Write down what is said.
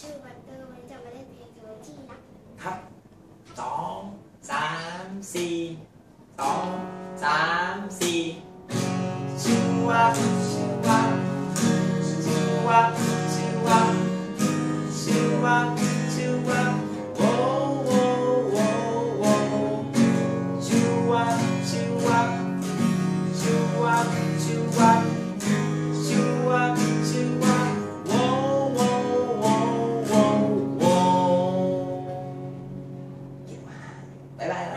ชื่อบัตเตอร์วันนี้จะมาเล่นเพลงเทอร์ที่นะครับสองสามสี่สองสามสี่ชื่อว่าชื่อว่าชื่อว่า Bye.